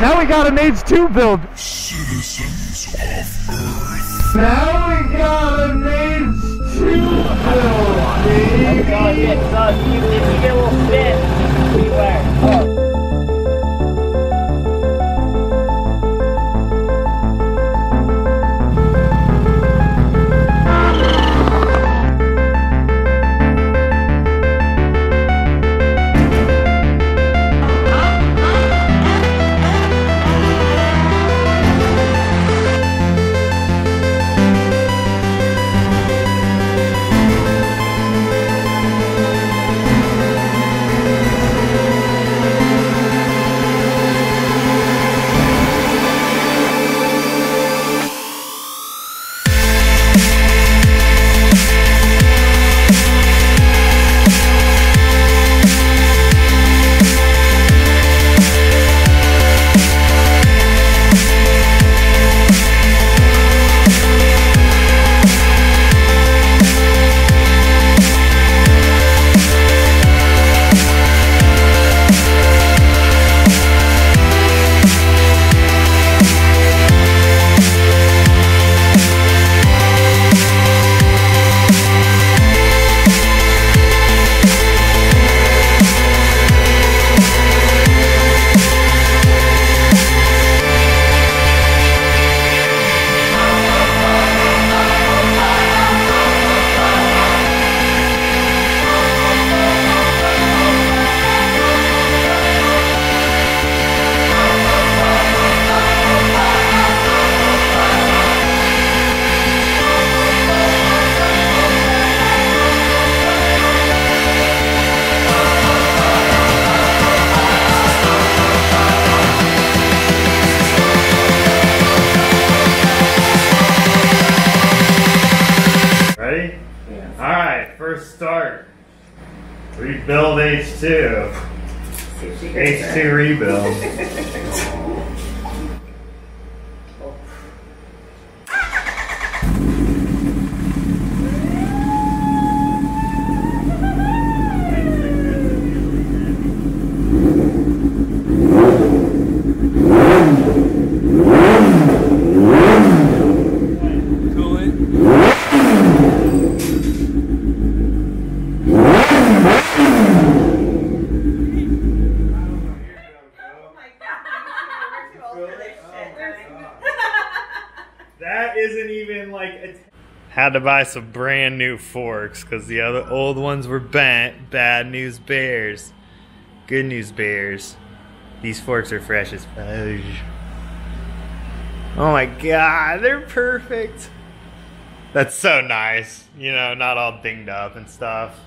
Now we got an H2 build. Citizens of Earth. Now we got an H2 build, baby. Oh, yeah, so if you, if you get a little spin, beware. Oh. Alright, first start. Rebuild H2. H2 rebuild. like. Had to buy some brand new forks because the other old ones were bent. Bad news bears. Good news bears. These forks are fresh as fudge. Oh my god, they're perfect. That's so nice. You know, not all dinged up and stuff.